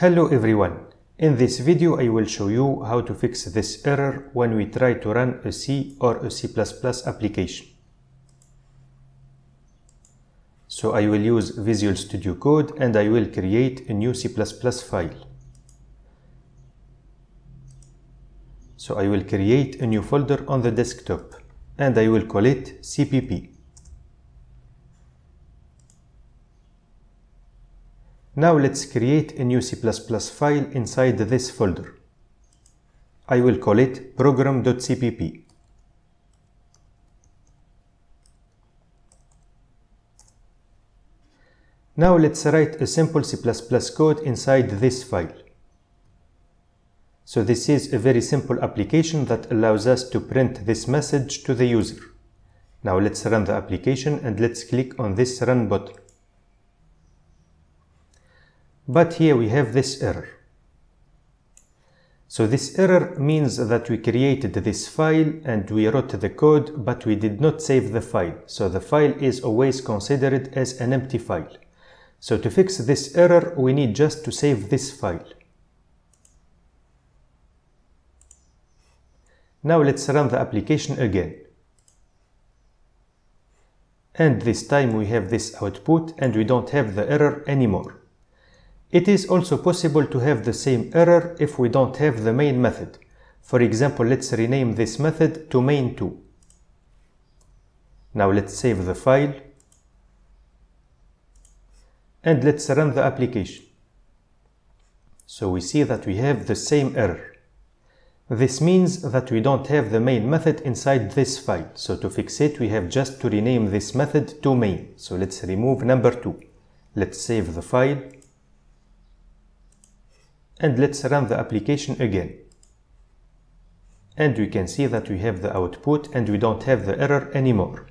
Hello everyone. In this video I will show you how to fix this error when we try to run a C or a C++ application. So I will use Visual Studio Code and I will create a new C++ file. So I will create a new folder on the desktop and I will call it CPP. Now let's create a new C++ file inside this folder. I will call it program.cpp. Now let's write a simple C++ code inside this file. So this is a very simple application that allows us to print this message to the user. Now let's run the application and let's click on this run button. But here we have this error. So this error means that we created this file and we wrote the code, but we did not save the file. So the file is always considered as an empty file. So to fix this error, we need just to save this file. Now let's run the application again. And this time we have this output and we don't have the error anymore. It is also possible to have the same error if we don't have the main method. For example, let's rename this method to main2. Now let's save the file and let's run the application. So we see that we have the same error. This means that we don't have the main method inside this file. So to fix it, we have just to rename this method to main. So let's remove number 2. Let's save the file and let's run the application again. And we can see that we have the output and we don't have the error anymore.